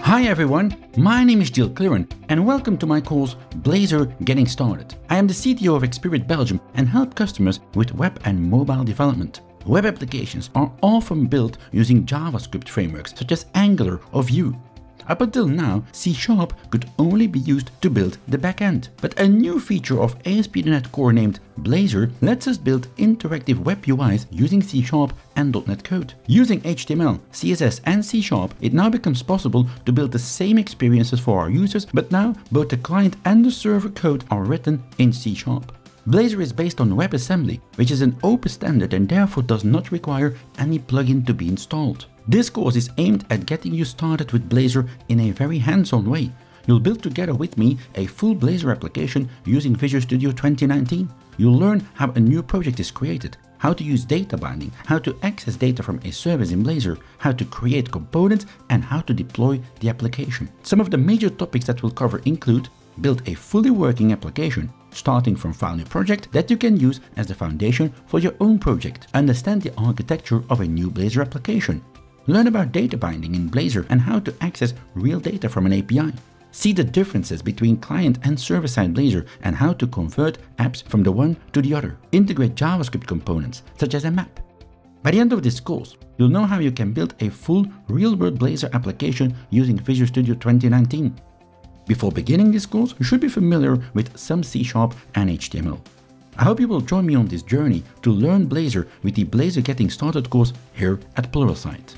Hi everyone, my name is Gill Cleeren and welcome to my course Blazor Getting Started. I am the CTO of Xpirit Belgium and help customers with web and mobile development. Web applications are often built using JavaScript frameworks such as Angular or Vue. Up until now, C Sharp could only be used to build the backend. But a new feature of ASP.NET Core named Blazor lets us build interactive web UIs using C Sharp and .NET Code. Using HTML, CSS and C Sharp, it now becomes possible to build the same experiences for our users, but now both the client and the server code are written in C Sharp. Blazor is based on WebAssembly, which is an open standard and therefore does not require any plugin to be installed. This course is aimed at getting you started with Blazor in a very hands-on way. You'll build together with me a full Blazor application using Visual Studio 2019. You'll learn how a new project is created, how to use data binding, how to access data from a service in Blazor, how to create components and how to deploy the application. Some of the major topics that we'll cover include build a fully working application, starting from file new project that you can use as the foundation for your own project. Understand the architecture of a new Blazor application. Learn about data binding in Blazor and how to access real data from an API. See the differences between client and server-side Blazor and how to convert apps from the one to the other. Integrate JavaScript components, such as a map. By the end of this course, you'll know how you can build a full real-world Blazor application using Visual Studio 2019. Before beginning this course, you should be familiar with some C Sharp and HTML. I hope you will join me on this journey to learn Blazor with the Blazor Getting Started course here at Pluralsight.